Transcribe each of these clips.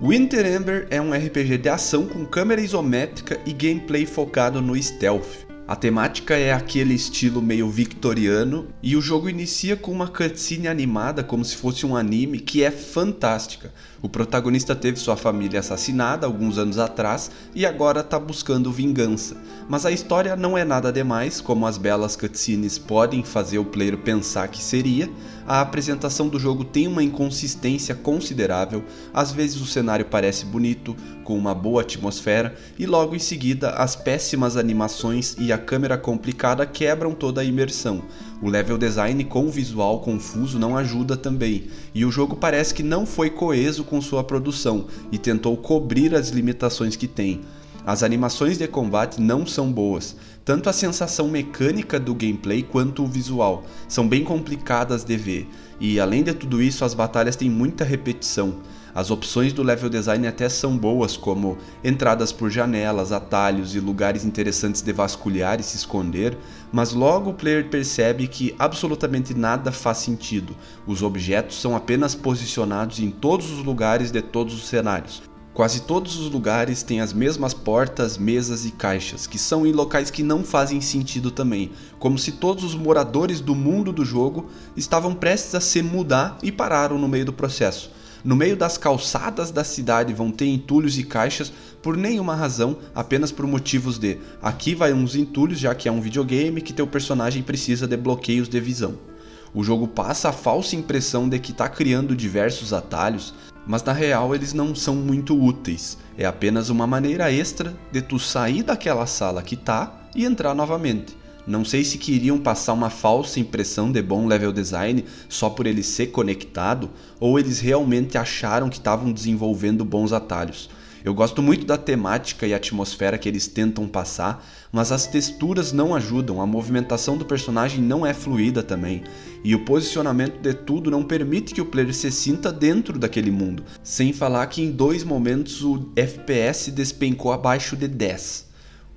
Winter Ember é um RPG de ação com câmera isométrica e gameplay focado no stealth. A temática é aquele estilo meio victoriano e o jogo inicia com uma cutscene animada como se fosse um anime que é fantástica. O protagonista teve sua família assassinada alguns anos atrás e agora está buscando vingança. Mas a história não é nada demais, como as belas cutscenes podem fazer o player pensar que seria. A apresentação do jogo tem uma inconsistência considerável, às vezes o cenário parece bonito, com uma boa atmosfera, e logo em seguida as péssimas animações e a câmera complicada quebram toda a imersão. O level design com o visual confuso não ajuda também, e o jogo parece que não foi coeso com sua produção e tentou cobrir as limitações que tem. As animações de combate não são boas, tanto a sensação mecânica do gameplay quanto o visual são bem complicadas de ver, e além de tudo isso, as batalhas têm muita repetição. As opções do level design até são boas, como entradas por janelas, atalhos e lugares interessantes de vasculhar e se esconder, mas logo o player percebe que absolutamente nada faz sentido. Os objetos são apenas posicionados em todos os lugares de todos os cenários, Quase todos os lugares têm as mesmas portas, mesas e caixas, que são em locais que não fazem sentido também, como se todos os moradores do mundo do jogo estavam prestes a se mudar e pararam no meio do processo. No meio das calçadas da cidade vão ter entulhos e caixas por nenhuma razão, apenas por motivos de aqui vai uns entulhos, já que é um videogame que teu personagem precisa de bloqueios de visão. O jogo passa a falsa impressão de que está criando diversos atalhos, mas na real eles não são muito úteis. É apenas uma maneira extra de tu sair daquela sala que tá e entrar novamente. Não sei se queriam passar uma falsa impressão de bom level design só por ele ser conectado, ou eles realmente acharam que estavam desenvolvendo bons atalhos. Eu gosto muito da temática e atmosfera que eles tentam passar, mas as texturas não ajudam, a movimentação do personagem não é fluida também, e o posicionamento de tudo não permite que o player se sinta dentro daquele mundo. Sem falar que em dois momentos o FPS despencou abaixo de 10.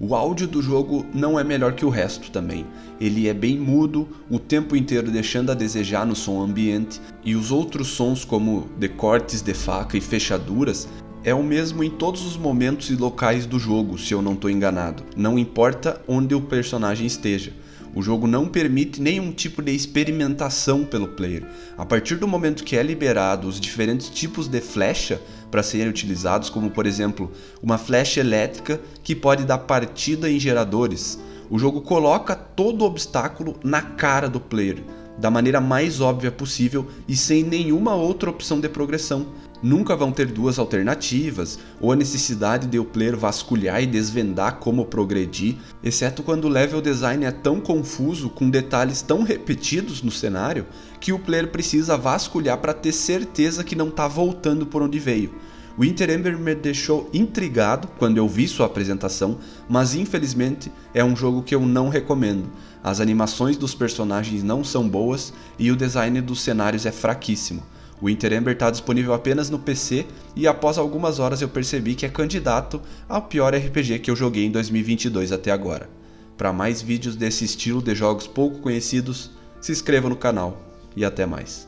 O áudio do jogo não é melhor que o resto também. Ele é bem mudo, o tempo inteiro deixando a desejar no som ambiente, e os outros sons, como de cortes de faca e fechaduras, é o mesmo em todos os momentos e locais do jogo, se eu não estou enganado. Não importa onde o personagem esteja. O jogo não permite nenhum tipo de experimentação pelo player. A partir do momento que é liberado os diferentes tipos de flecha para serem utilizados, como por exemplo uma flecha elétrica que pode dar partida em geradores, o jogo coloca todo o obstáculo na cara do player, da maneira mais óbvia possível e sem nenhuma outra opção de progressão nunca vão ter duas alternativas, ou a necessidade de o player vasculhar e desvendar como progredir, exceto quando o level design é tão confuso, com detalhes tão repetidos no cenário, que o player precisa vasculhar para ter certeza que não está voltando por onde veio. Winter Ember me deixou intrigado quando eu vi sua apresentação, mas infelizmente é um jogo que eu não recomendo. As animações dos personagens não são boas e o design dos cenários é fraquíssimo. O Winter Ember está disponível apenas no PC e após algumas horas eu percebi que é candidato ao pior RPG que eu joguei em 2022 até agora. Para mais vídeos desse estilo de jogos pouco conhecidos, se inscreva no canal e até mais.